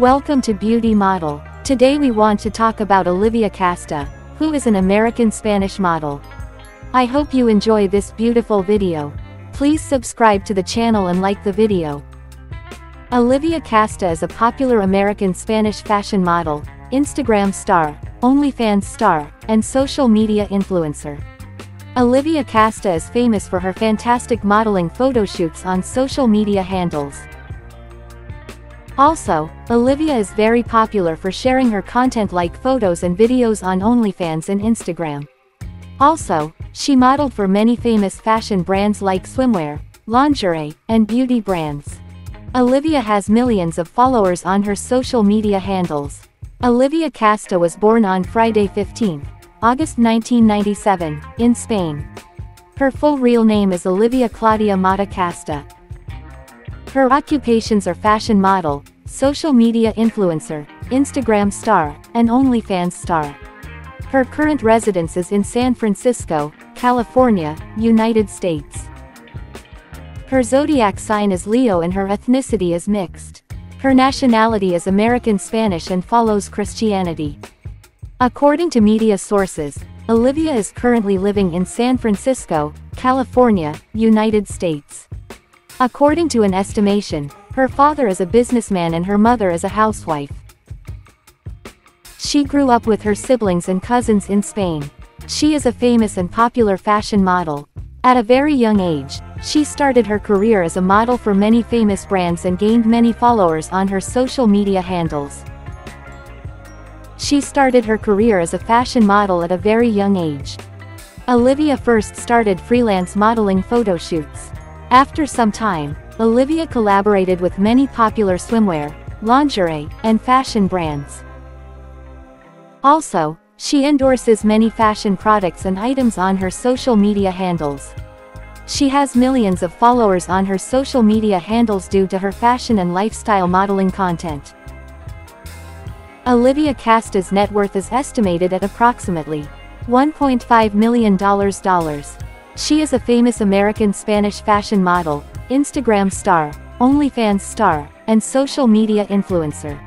Welcome to Beauty Model. Today we want to talk about Olivia Casta, who is an American Spanish model. I hope you enjoy this beautiful video. Please subscribe to the channel and like the video. Olivia Casta is a popular American Spanish fashion model, Instagram star, OnlyFans star, and social media influencer. Olivia Casta is famous for her fantastic modeling photo shoots on social media handles. Also, Olivia is very popular for sharing her content like photos and videos on OnlyFans and Instagram. Also, she modeled for many famous fashion brands like swimwear, lingerie, and beauty brands. Olivia has millions of followers on her social media handles. Olivia Casta was born on Friday 15, August 1997, in Spain. Her full real name is Olivia Claudia Motta Casta. Her occupations are fashion model, social media influencer, Instagram star, and OnlyFans star. Her current residence is in San Francisco, California, United States. Her zodiac sign is Leo and her ethnicity is mixed. Her nationality is American Spanish and follows Christianity. According to media sources, Olivia is currently living in San Francisco, California, United States. According to an estimation, her father is a businessman and her mother is a housewife. She grew up with her siblings and cousins in Spain. She is a famous and popular fashion model. At a very young age, she started her career as a model for many famous brands and gained many followers on her social media handles. She started her career as a fashion model at a very young age. Olivia first started freelance modeling photo shoots. After some time, Olivia collaborated with many popular swimwear, lingerie, and fashion brands. Also, she endorses many fashion products and items on her social media handles. She has millions of followers on her social media handles due to her fashion and lifestyle modeling content. Olivia Casta's net worth is estimated at approximately $1.5 million. She is a famous American Spanish fashion model, Instagram star, OnlyFans star, and social media influencer.